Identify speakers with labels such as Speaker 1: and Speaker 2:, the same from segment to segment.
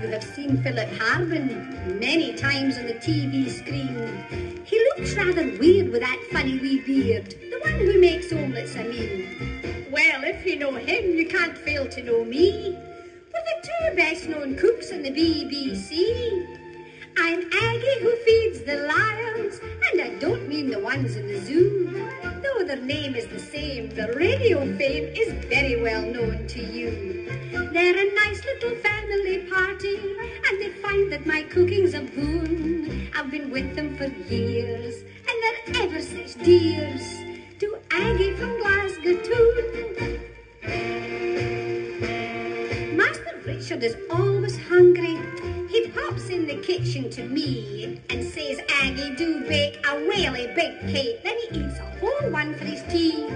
Speaker 1: You have seen Philip Harben many times on the TV screen. He looks rather weird with that funny wee beard. The one who makes omelettes, I mean. Well, if you know him, you can't fail to know me. We're the two best known cooks in the BBC. I'm Aggie who feeds the Lyons, and don't mean the ones in the zoo. Though their name is the same, the radio fame is very well known to you. They're a nice little family party, and they find that my cooking's a boon. I've been with them for years, and they're ever such dears. To Aggie from Glasgow too. Master Richard is always hungry. In the kitchen to me and says, Aggie, do bake a really big cake. Then he eats a whole one for his tea.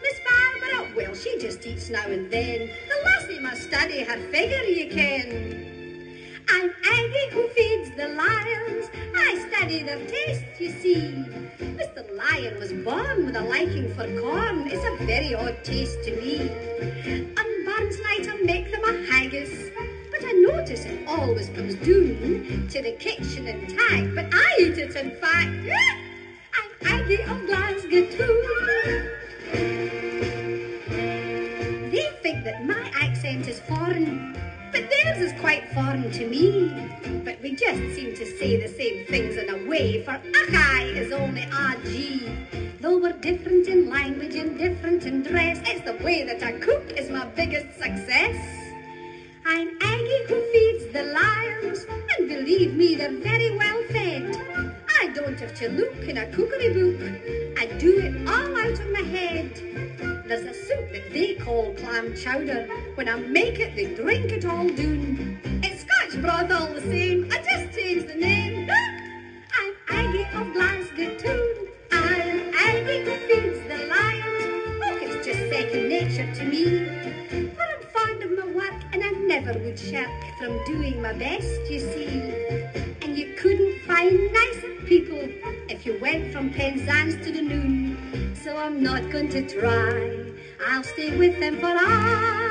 Speaker 1: Miss Barbara, well, she just eats now and then. The lassie must study her figure, you can. I'm Aggie who feeds the Lyons. I study their taste, you see. Mr. Lyon was born with a liking for corn. It's a very odd taste to me. On Burns night I make them a haggis. Notice it always comes down to the kitchen and tag. But I eat it in fact. I'm Aggie of Glasgow too. They think that my accent is foreign, but theirs is quite foreign to me. But we just seem to say the same things in a way, for Achai is only RG. Though we're different in language and different in dress, it's the way that I cook is my biggest success. I'm Aggie who feeds the Lyons, and believe me, they're very well fed. I don't have to look in a cookery book. I do it all out of my head. There's a soup that they call clam chowder. When I make it, they drink it all down. It's Scotch broth all the same. I just change the name. Shirk from doing my best, you see. And you couldn't find nicer people if you went from Penzance to Dunoon. So I'm not going to try. I'll stay with them for I